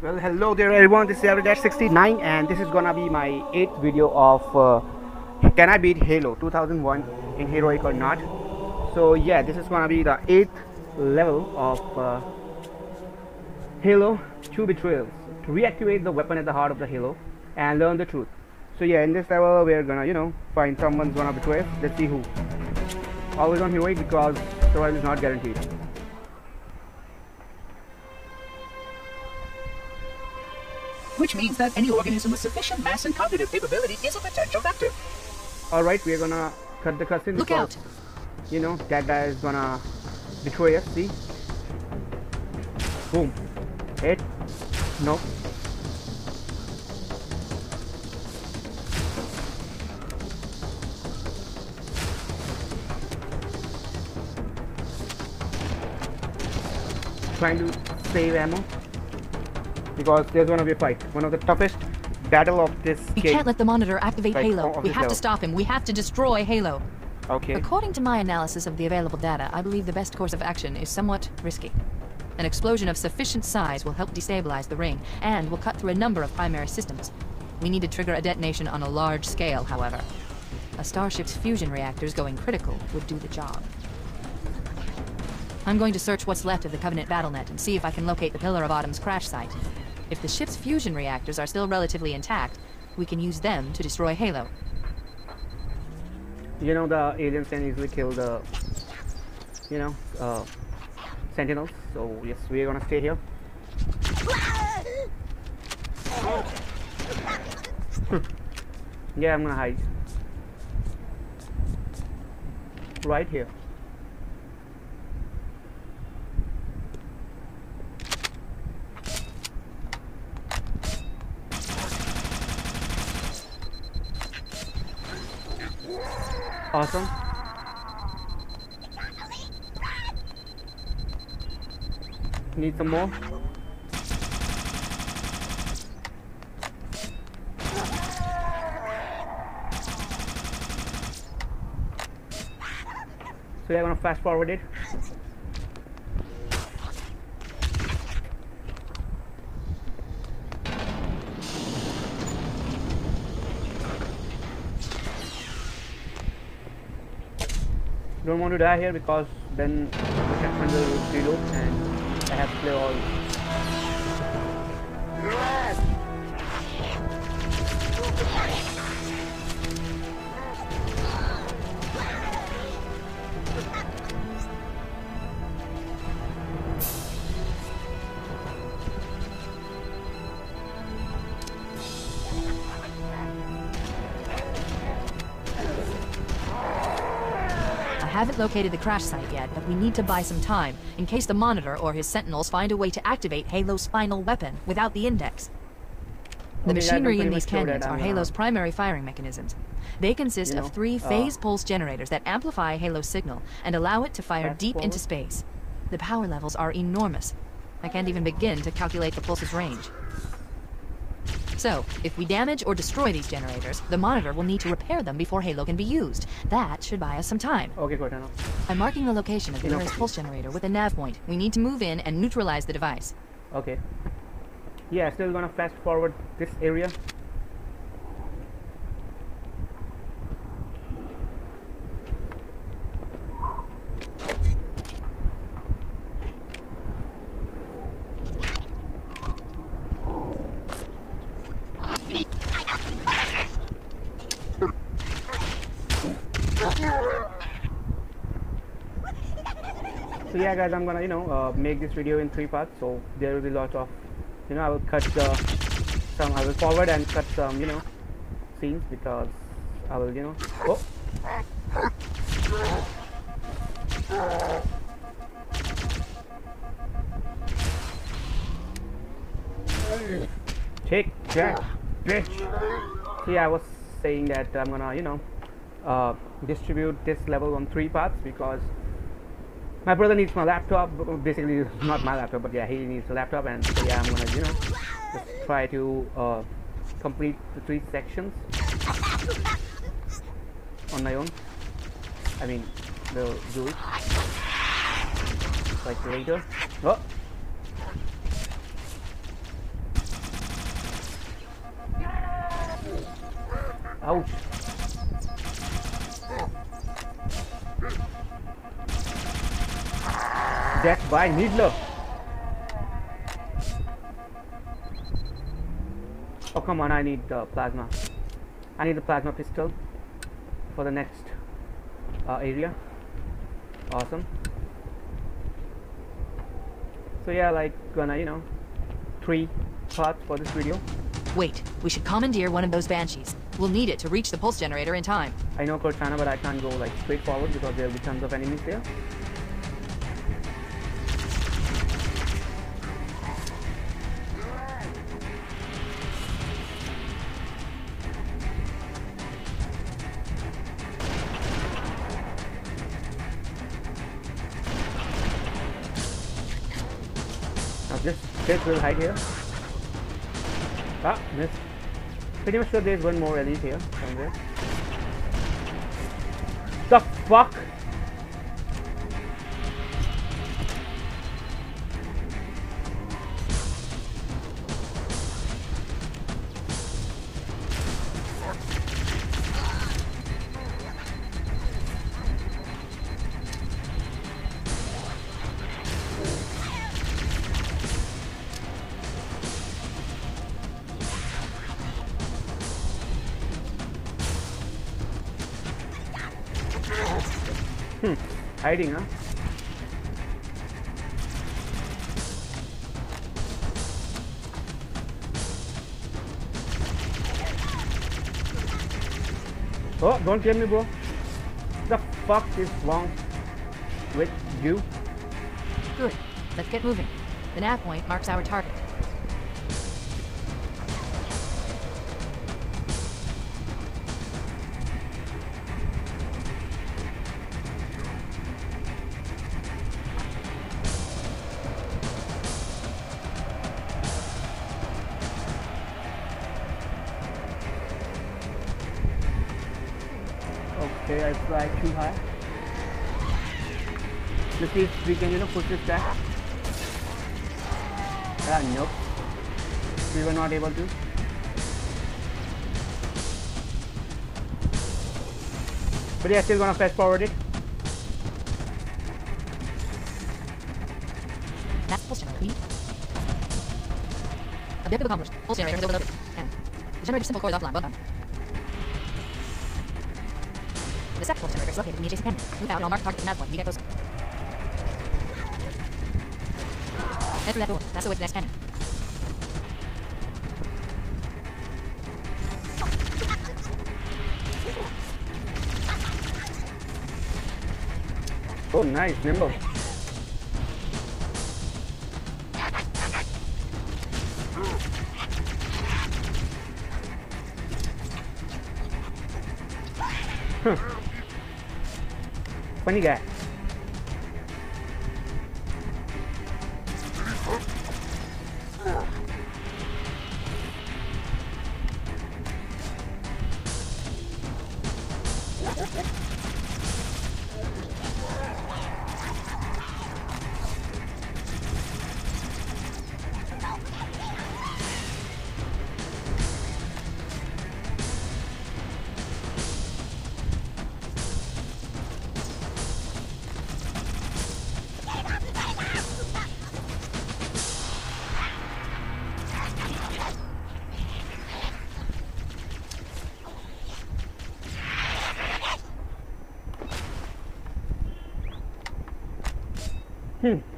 Well, hello there everyone, this is Average69 and this is gonna be my 8th video of uh, Can I Beat Halo 2001 in Heroic or Not. So yeah, this is gonna be the 8th level of uh, Halo 2 Betrayals. To reactivate the weapon at the heart of the Halo and learn the truth. So yeah, in this level we're gonna, you know, find someone's gonna betray us. Let's see who. Always on Heroic because survival is not guaranteed. Which means that any organism with sufficient mass and cognitive capability is a potential vector. Alright, we're gonna cut the cutscene. Look out! You know, that guy is gonna betray us, see? Boom. Hit. No. Trying to save ammo because there's gonna be a fight. One of the toughest battle of this we game. can't let the monitor activate Like, Halo. We have to stop him. We have to destroy Halo. Okay. According to my analysis of the available data, I believe the best course of action is somewhat risky. An explosion of sufficient size will help destabilize the ring, and will cut through a number of primary systems. We need to trigger a detonation on a large scale, however. A starship's fusion reactors going critical would do the job. I'm going to search what's left of the Covenant BattleNet and see if I can locate the Pillar of Autumn's crash site. If the ship's fusion reactors are still relatively intact, we can use them to destroy Halo. You know the aliens can easily kill the, you know, uh, sentinels. So yes, we're gonna stay here. yeah, I'm gonna hide. Right here. Awesome. Need some more? So you're gonna fast forward it. Don't want to die here because then the will reload and I have to play all located the crash site yet, but we need to buy some time, in case the Monitor or his Sentinels find a way to activate Halo's final weapon without the Index. The Okay, yeah, I'm machinery in these canyons are uh, Halo's primary firing mechanisms. They consist of three uh, phase pulse generators that amplify Halo's signal and allow it to fire deep into space. The power levels are enormous. I can't even begin to calculate the pulse's range. So, if we damage or destroy these generators, the Monitor will need to repair them before Halo can be used. That should buy us some time. Okay, good enough. I'm marking the location of the nearest pulse generator with a nav point. We need to move in and neutralize the device. Okay. Yeah, still gonna fast forward this area. Guys, I'm gonna, you know, uh, make this video in three parts. So there will be lot of, you know, I will cut uh, some, I will forward and cut some, you know, scenes because I will, you know, oh. Take that, bitch. Yeah, I was saying that I'm gonna, you know, uh, distribute this level on three parts because my brother needs my laptop basically not my laptop but yeah he needs a laptop and yeah I'm gonna you know just try to uh, complete the three sections on my own. I mean they'll do it. Like later. Oh! Ouch. Death by Needler. Oh come on, I need the plasma. I need the plasma pistol for the next uh, area. Awesome. So yeah, like gonna you know, three parts for this video. Wait, we should commandeer one of those banshees. We'll need it to reach the pulse generator in time. I know Cortana, but I can't go like straight forward because there will be tons of enemies there. This kid will hide here. Ah, missed. Pretty much sure there's one more elite here somewhere. The fuck? Hiding, huh? Oh, don't kill me, bro. The fuck is wrong with you? Good. Let's get moving. The nav point marks our target. Fly too high. Let's see if we can, you know, push this back. Ah, nope. We were not able to. But yeah, still gonna fast forward it. That's generator. We... Objective accomplished. Pulse generator has overloaded. And the generator symbol core offline. Well pulse is located in the adjacent canyon. Move out and I'll mark target at the nav point when you get closer. Enter that door. That's the way to the next. Oh, nice, nimble.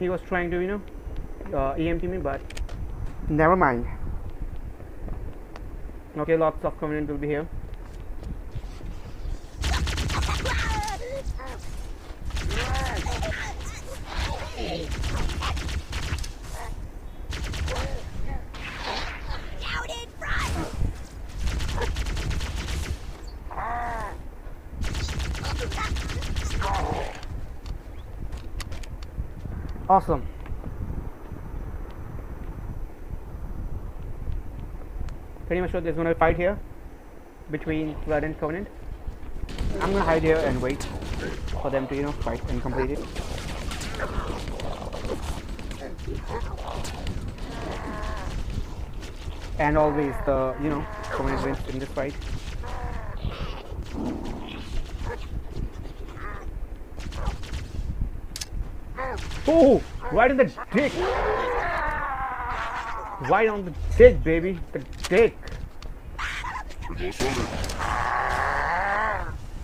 He was trying to, you know, uh, EMP me, but never mind. Okay, lots of covenant will be here. sure there's gonna fight here between Flood and Covenant. I'm gonna hide here and wait for them to, you know, fight and complete it. And always the, you know, Covenant wins in this fight. Oh! Right in the dick! Right on the dick, baby! The dick!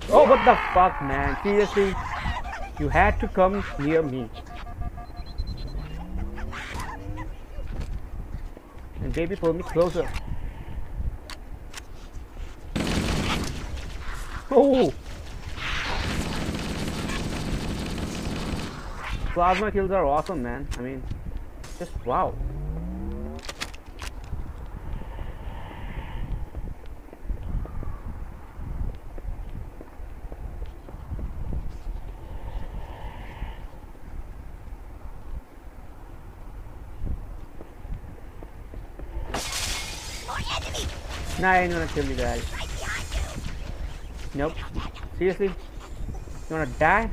Oh, what the fuck, man? Seriously? You had to come near me. And baby, pull me closer. Oh! Plasma kills are awesome, man. I mean, just wow. Nah, I ain't gonna kill you guys. Nope. Seriously? You wanna die?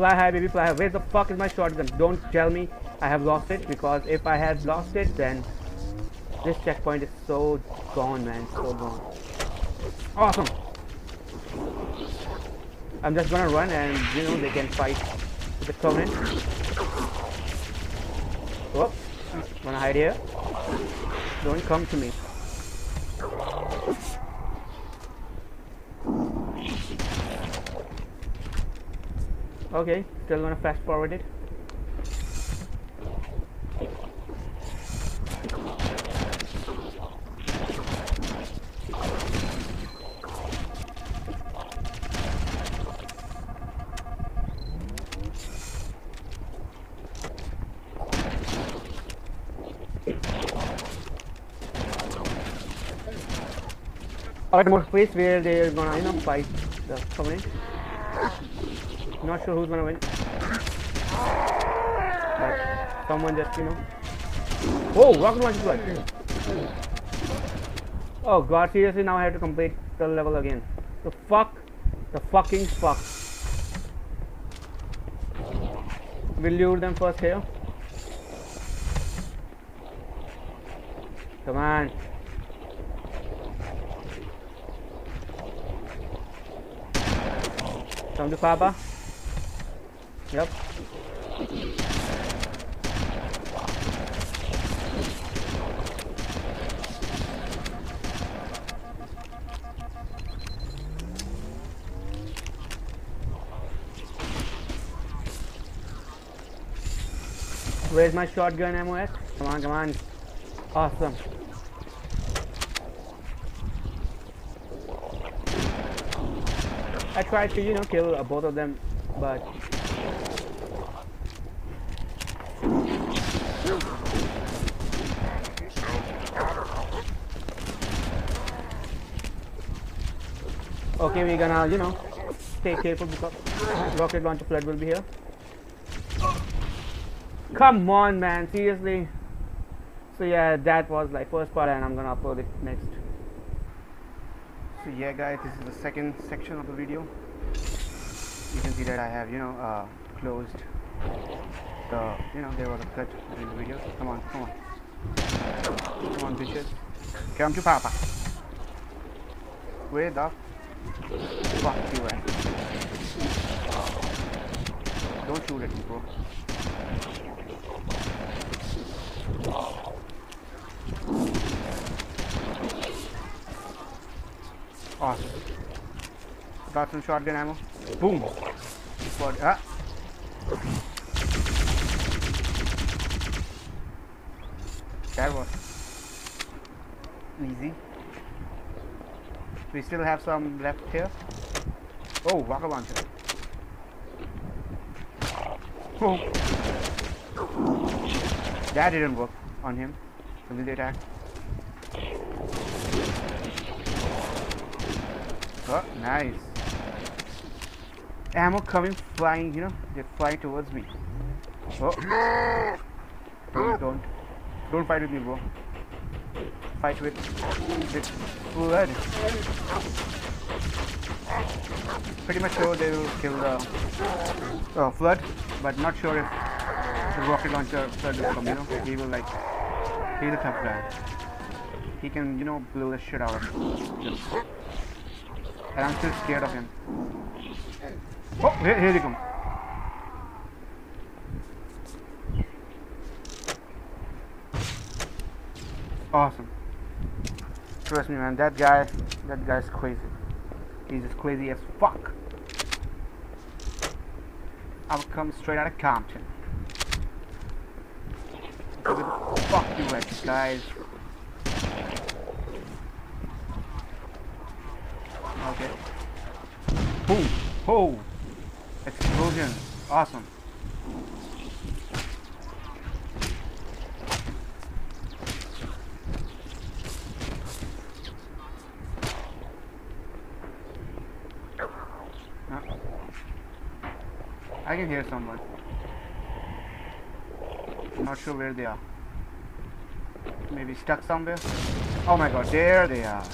Fly high, baby, fly high. Where the fuck is my shotgun? Don't tell me I have lost it because if I had lost it, then this checkpoint is so gone, man. So gone. Awesome. I'm just gonna run and you know they can fight with the Covenant. Whoop. Wanna hide here? Don't come to me. Okay, still gonna fast forward it. Alright, more place where they're gonna, you know, fight the Covenant. Not sure who's gonna win. But someone just, you know. Whoa, rocket launcher flood. Oh god, seriously, now I have to complete the level again. The fuck? The fucking fuck. We'll lure them first here. Come on. Come to Papa. Yep. Where's my shotgun ammo at? Come on, come on. Awesome. I tried to, you know, kill uh, both of them, but Okay, we're gonna, you know, stay careful because rocket launcher flood will be here. Come on, man, seriously. So yeah, that was like first part and I'm gonna upload it next. So yeah guys, this is the second section of the video. You can see that I have, you know, uh, closed the, you know, there was a cut during the video. Come on, come on. Come on, bitches. Come to Papa. Where the fuck you at? Don't shoot at me, bro. Awesome. Got some shotgun ammo. Boom. What? Ah. That was easy. We still have some left here. Oh, rocket launcher. Oh. That didn't work on him. The melee attack. Oh, nice. ammo coming flying, you know, they fly towards me. Oh. Don't, don't, don't fight with me, bro. Fight with, with flood. Pretty much sure they will kill the uh, flood, but not sure if the rocket launcher flood will come, you know. He will like, he's a tough guy. He can, you know, blow the shit out of them. And I'm still scared of him. Oh, here, here they come. Awesome. Trust me, man. That guy, that guy's crazy. He's as crazy as fuck. I'll come straight out of Compton. Look the fuck you at, guys. Okay. Boom. Oh. Explosion. Awesome. I can hear someone. Not sure where they are. Maybe stuck somewhere. Oh my god, there they are.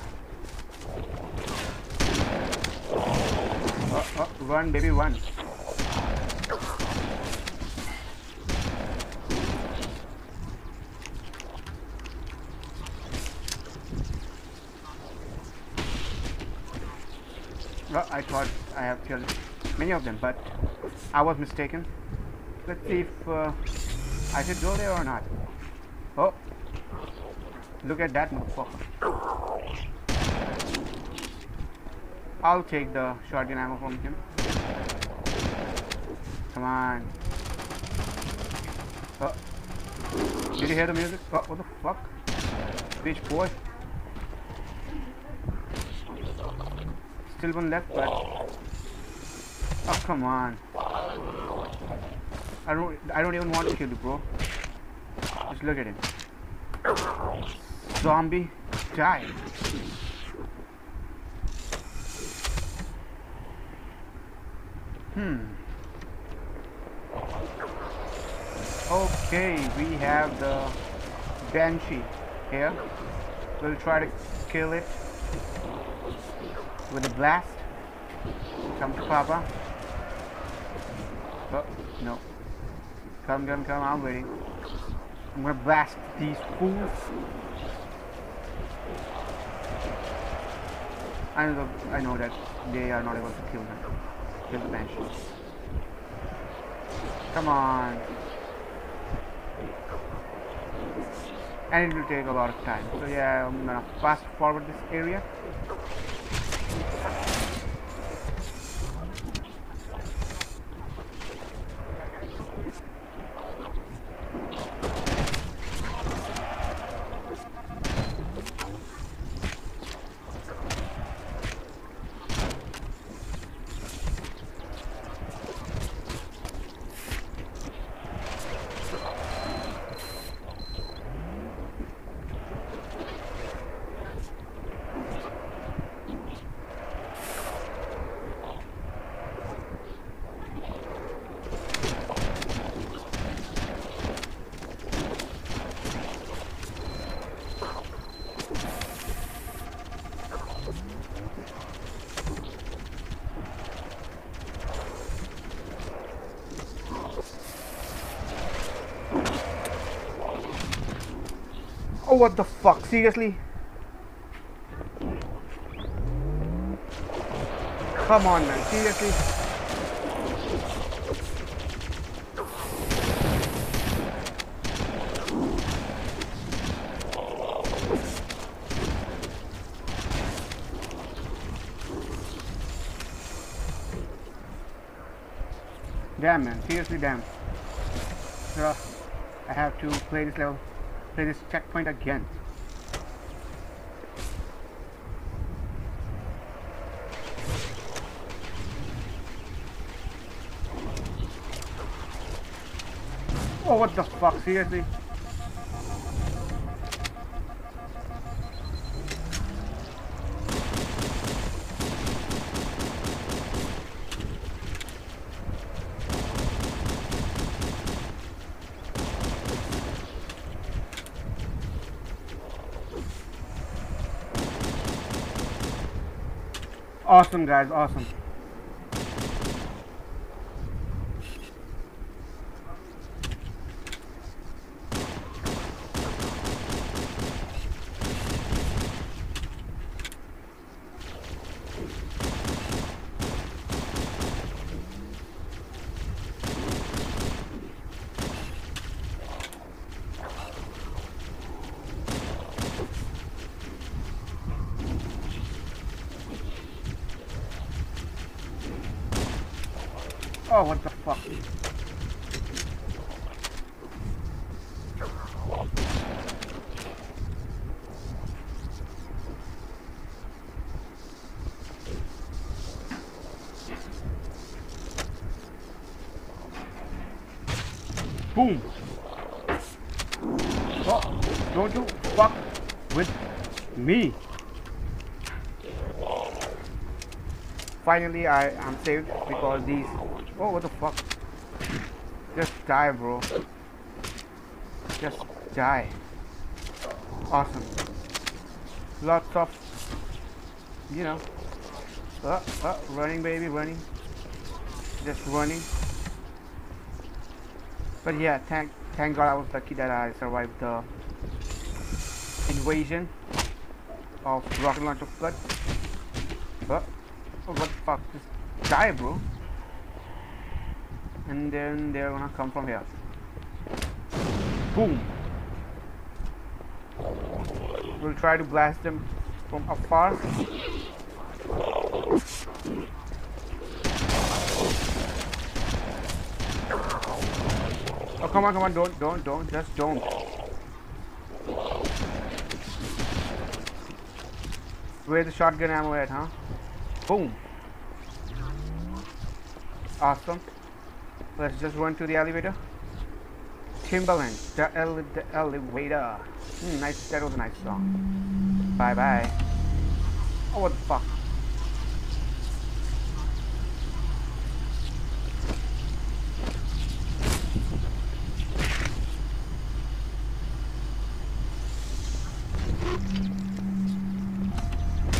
Uh, uh, run, baby. Well, I thought I have killed many of them, but I was mistaken. Let's see if uh, I should go there or not. Oh, look at that motherfucker. I'll take the shotgun ammo from him. Come on. Oh. Did you hear the music? Oh, what the fuck? Bitch boy. Still one left, but oh come on. I don't. I don't even want to kill you, bro. Just look at him. Zombie, die. Hmm. Okay, we have the Banshee here. We'll try to kill it with a blast. Come to Papa. Oh, no. Come, come, come, I'm waiting. I'm gonna blast these fools. I know, I know that they are not able to kill them. Kill the. Come on. And it will take a lot of time. So yeah, I'm gonna fast forward this area. Oh, what the fuck? Seriously? Come on, man. Seriously? Damn, man. Seriously, damn. I have to play this level play this checkpoint again. Oh, what the fuck? Seriously? Awesome, guys. Awesome. Oh, what the fuck? Boom! Oh, don't you fuck with me! Finally, I am saved because these. Oh, what the fuck? Just die, bro. Just die. Awesome. Lots of, you know, uh, uh, running, baby, running. Just running. But yeah, thank thank God I was lucky that I survived the invasion of rocket launcher flood. Uh, Oh, what the fuck? Just die, bro. And then they're gonna come from here. Boom. We'll try to blast them from afar. Oh, come on, come on, don't, don't, don't, just don't. Where's the shotgun ammo at, huh? Boom. Awesome. Let's just run to the elevator. Timberland, the, ele the elevator. Hmm, nice. That was a nice song. Bye bye. Oh, what the fuck?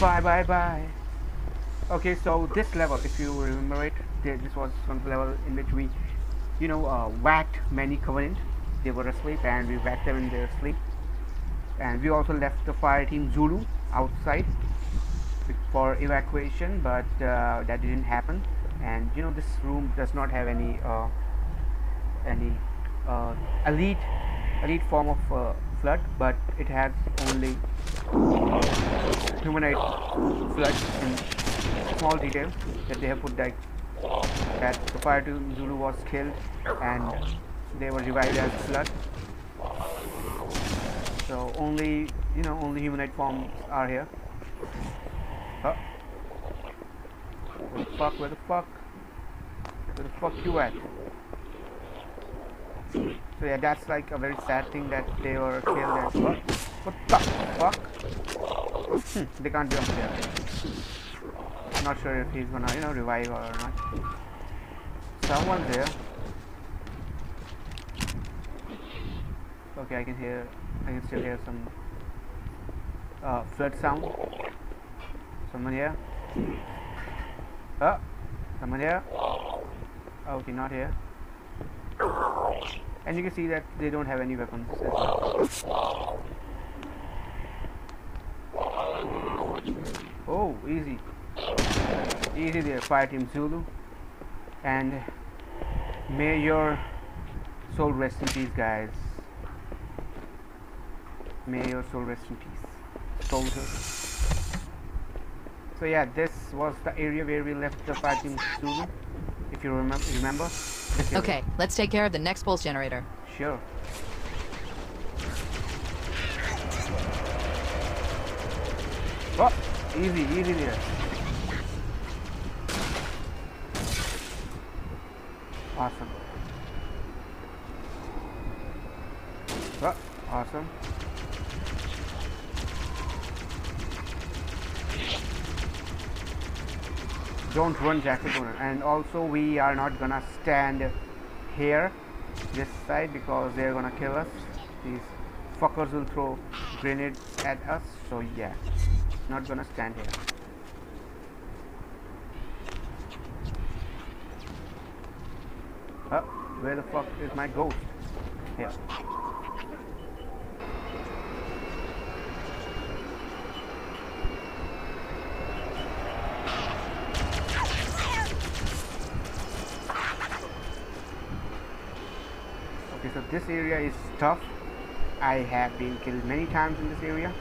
Bye bye bye. Okay, so this level, if you remember it, this was one level in which we, you know, uh, whacked many Covenant. They were asleep and we whacked them in their sleep. And we also left the fire team Zulu outside for evacuation, but uh, that didn't happen. And you know, this room does not have any uh, any uh, elite elite form of uh, flood, but it has only humanoid flood in small detail that they have put like that the fire team Zulu was killed and they were revived as flood. So only you know only humanoid forms are here. Huh? Where the fuck? Where the fuck? Where the fuck you at? So yeah, that's like a very sad thing that they were killed as what? What the fuck? Hmm, they can't jump there. Not sure if he's gonna, you know, revive or not. Someone there. Okay, I can hear, I can still hear some uh, flood sound. Someone here? Oh, someone here? Okay, not here. And you can see that they don't have any weapons. as well. Oh, easy. Easy there, Fire Team Zulu. And may your soul rest in peace, guys. May your soul rest in peace, soldiers. So yeah, this was the area where we left the Fire Team Zulu. If you remember, remember. Okay, let's take care of the next pulse generator. Sure. Oh, easy, easy there. Awesome. Oh, awesome. Don't run, Jacket Owner. And also, we are not gonna stand here, this side, because they're gonna kill us. These fuckers will throw grenades at us. So yeah, not gonna stand here. Uh, where the fuck is my ghost? Here. Okay, so this area is tough. I have been killed many times in this area.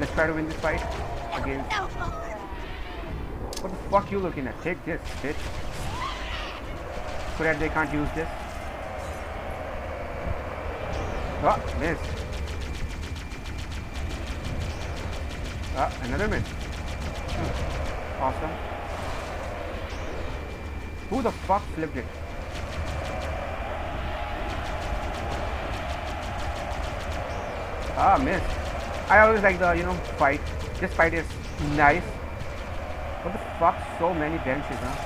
Let's try to win this fight What the fuck you looking at? Take this, bitch. So that they can't use this. Ah, miss. Ah, another miss. Awesome. Who the fuck flipped it? Ah, miss. I always like the, you know, fight. This fight is nice. What the fuck? So many banshees, huh?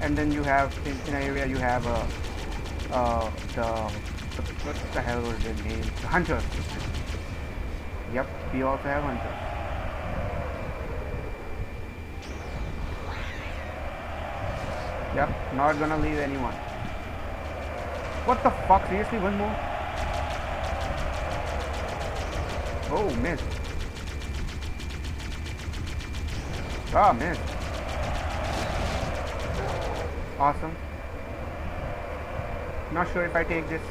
And then you have, in, an area, you have uh, uh, the, the, what the hell was their name? The Hunter. Yep, we also have hunters. Yep, not gonna leave anyone. What the fuck? Seriously, one more? Oh, missed. Ah, missed. Awesome. Not sure if I take this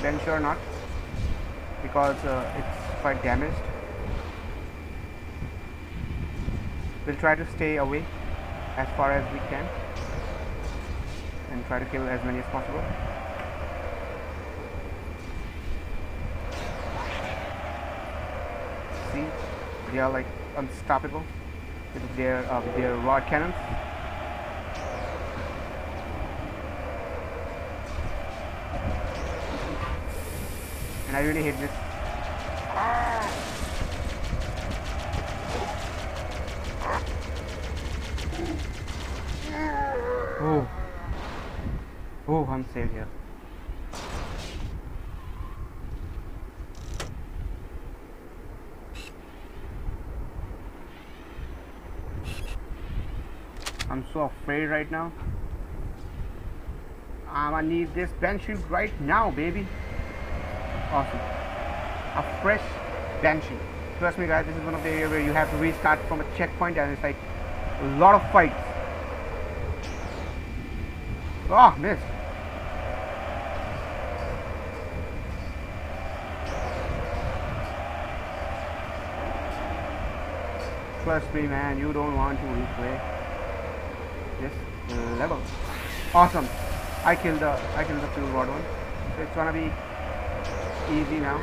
banshee or not because uh, it's quite damaged. We'll try to stay away as far as we can and try to kill as many as possible. See, they are like unstoppable with their uh, their rod cannons. And I really hate this. Oh. Oh, I'm safe here. I'm so afraid right now. I need this banshee right now, baby. Awesome. A fresh banshee. Trust me, guys. This is one of the areas where you have to restart from a checkpoint, and it's like a lot of fights. Oh, missed. Trust me, man. You don't want to replay this uh, level. Awesome. I killed the I killed the fuel rod one. So it's gonna be easy now.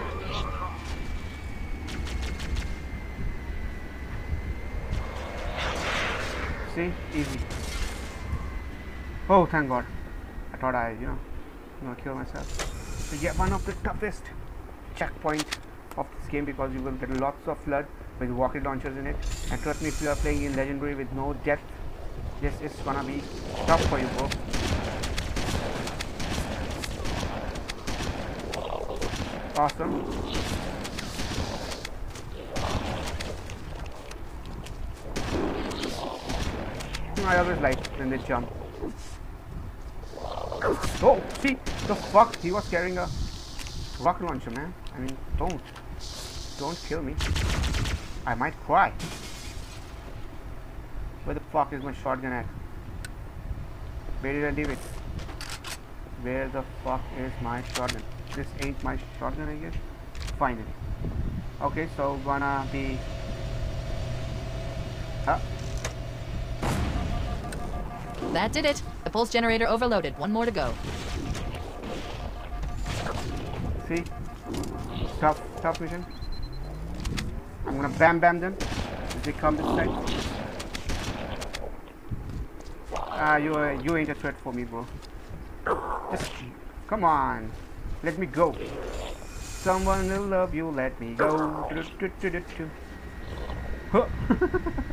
See, easy. Oh, thank God. I thought I, you know, gonna kill myself. So yeah, one of the toughest checkpoint of this game because you will get lots of flood with rocket launchers in it. And trust me, if you are playing in legendary with no depth, this is gonna be tough for you, bro. Awesome. I always like when they jump. Oh, see, the fuck? He was carrying a rocket launcher, man. I mean, don't. Don't kill me. I might cry. Where the fuck is my shotgun at? Where did I leave it? Where the fuck is my shotgun? This ain't my shotgun, I guess. Finally. Okay, so gonna be. Huh? That did it. The pulse generator overloaded. One more to go. See? Tough, tough mission. I'm gonna bam bam them as they come this side. Ah, you uh, you ain't a threat for me, bro. Just come on, let me go. Someone will love you, let me go.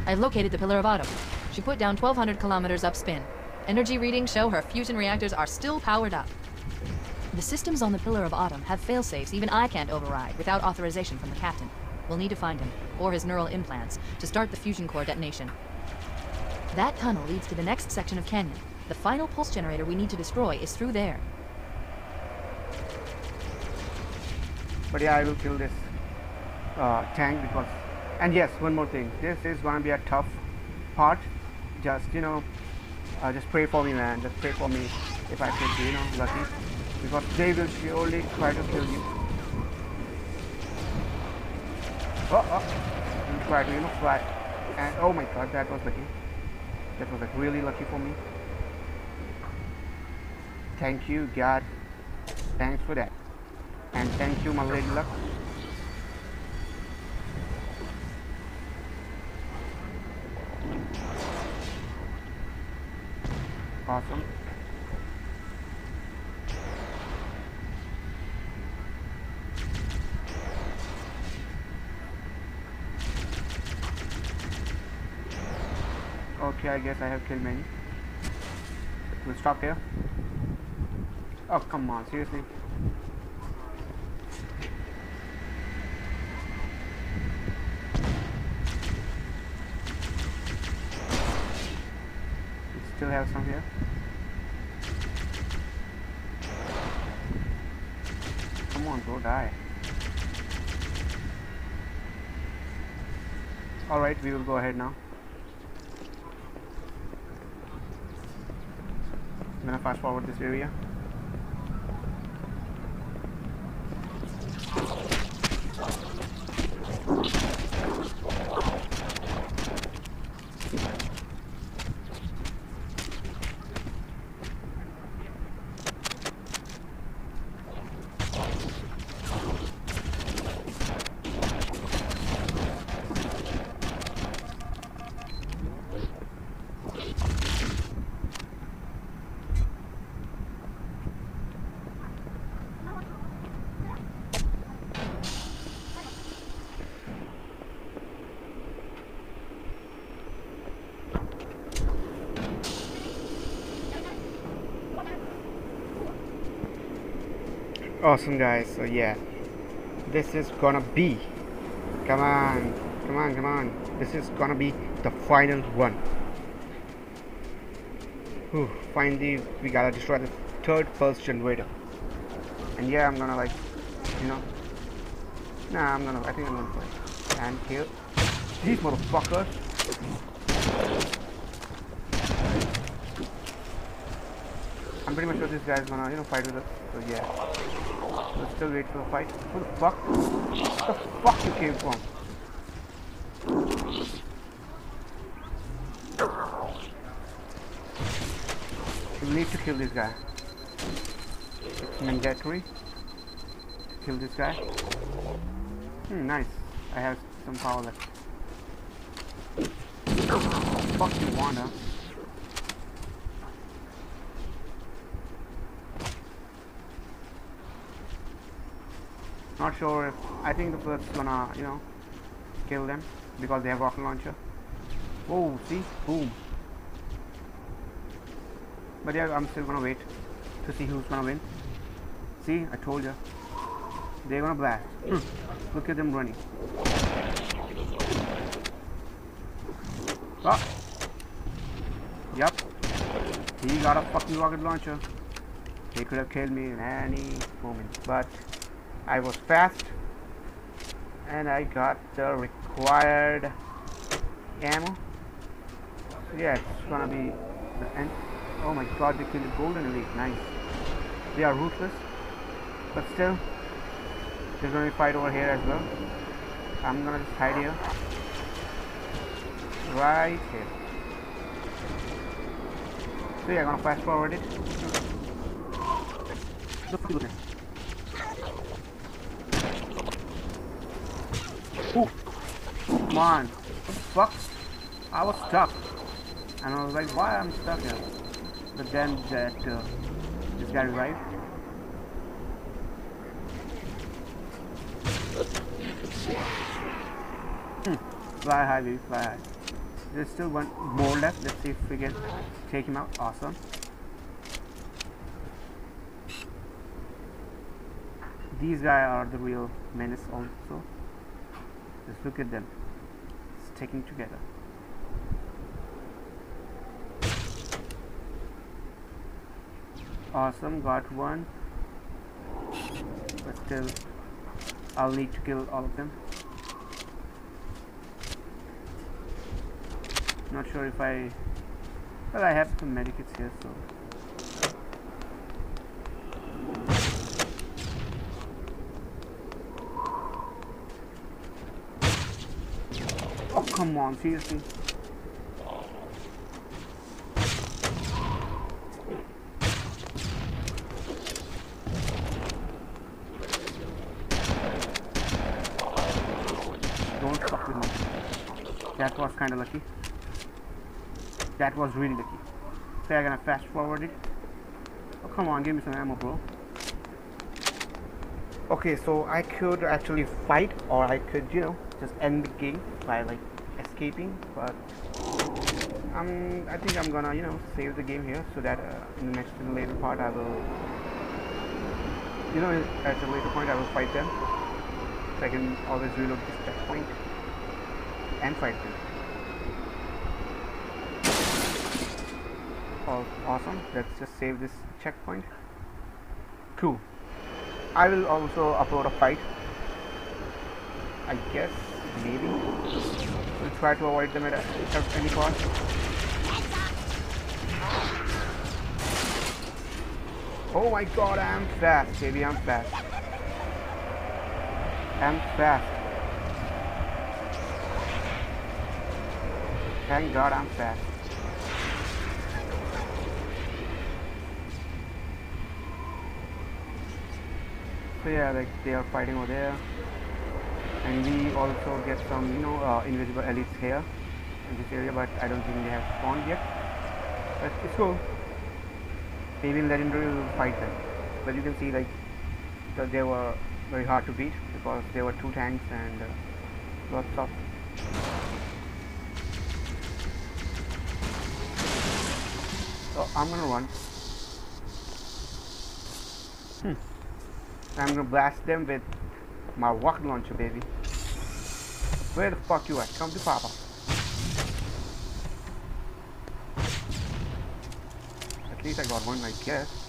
I've located the Pillar of Autumn. She put down 1,200 kilometers upspin. Energy readings show her fusion reactors are still powered up. The systems on the Pillar of Autumn have failsafes even I can't override without authorization from the captain. We'll need to find him, or his neural implants, to start the fusion core detonation. That tunnel leads to the next section of canyon. The final pulse generator we need to destroy is through there. but yeah I will kill this uh, tank because and yes one more thing. This is gonna be a tough part. Just you know uh, just pray for me man. Just pray for me if I could be you know lucky. Because they will surely try to kill you. Oh oh. Try to you know fly and oh my god that was lucky that was like really lucky for me. Thank you god. Thanks for that. And thank you my lady luck. Awesome okay I guess I have killed many. We'll stop here. Oh come on seriously. We still have some here. Come on bro die. Alright we will go ahead now I'm gonna fast forward this area awesome guys. So yeah. This is gonna be come on come on come on. This is gonna be the final one. Whew, finally we gotta destroy the third pulse generator. And yeah I'm gonna like you know. Nah I'm gonna I think I'm gonna play and kill these motherfuckers pretty much sure this guy's gonna you know fight with us so yeah Let's still wait for the fight. Who the fuck? Where the fuck you came from? We need to kill this guy. It's mandatory to kill this guy. Hmm, nice. I have some power left. Fuck you wanna? Sure if I think the first gonna you know kill them because they have rocket launcher. Oh, see, boom. But yeah, I'm still gonna wait to see who's gonna win. See, I told you. They're gonna blast. Look at them running. Ah. Yup. He got a fucking rocket launcher. He could have killed me in any moment, but I was fast and I got the required ammo. Yeah, it's gonna be the end. Oh my god, they killed the golden elite. Nice. They are ruthless, but still, there's gonna be fight over here as well. I'm gonna just hide here, right here. So yeah, I'm gonna fast forward it. Look at this. Ooh. Come on. Fuck. I was stuck. And I was like, why I'm stuck here? But then that uh, this guy revived. Hmm. Fly high, baby, fly high. There's still one more left. Let's see if we can take him out. Awesome. these guys are the real menace also just look at them sticking together. Awesome got one. But still I'll need to kill all of them. Not sure if I well I have some medikits here so come on seriously Don't fuck with me. That was kinda lucky. That was really lucky. So I'm gonna fast forward it. Oh come on, give me some ammo, bro. Okay, so I could actually fight, or I could, you know, just end the game by like escaping. But um, I think I'm gonna, you know, save the game here so that uh, in the next, in the later part, I will, you know, at a later point, I will fight them. So I can always reload this checkpoint and fight them. Oh, awesome. Let's just save this checkpoint. Cool. I will also upload a fight. I guess, maybe. Try to avoid them at at any cost. Oh my god, I'm fast, baby, I'm fast. I'm fast. Thank god I'm fast. So yeah, like they are fighting over there. And we also get some, you know, uh, invisible elites here in this area, but I don't think they have spawned yet. But it's cool. Maybe Legendary we'll fight them. But you can see like that they were very hard to beat because there were two tanks and uh, lots of so I'm gonna run hmm. I'm gonna blast them with my rocket launcher baby where the fuck you at come to papa at least I got one I guess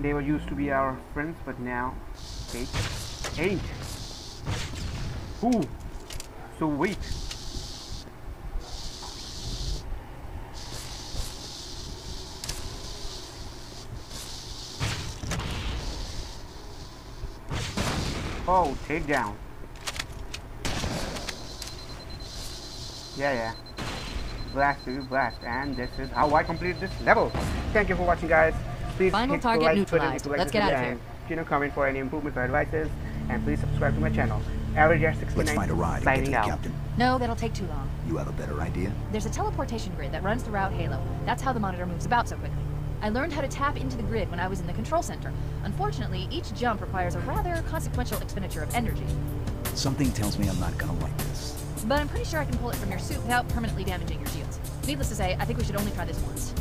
They were used to be our friends, but now they ain't. Ooh, so weak. Oh, takedown. Yeah, yeah. Blast, baby, blast. And this is how I complete this level. Thank you for watching, guys. Please Final hit the target like button neutralized. if you like Let's this get out video of here. and, You know, comment for any improvements or advices. And please subscribe to my channel. Average 69 Let's find a ride and get to the out. captain. No, that'll take too long. You have a better idea? There's a teleportation grid that runs throughout Halo. That's how the monitor moves about so quickly. I learned how to tap into the grid when I was in the control center. Unfortunately, each jump requires a rather consequential expenditure of energy. Something tells me I'm not gonna like this. But I'm pretty sure I can pull it from your suit without permanently damaging your shields. Needless to say, I think we should only try this once.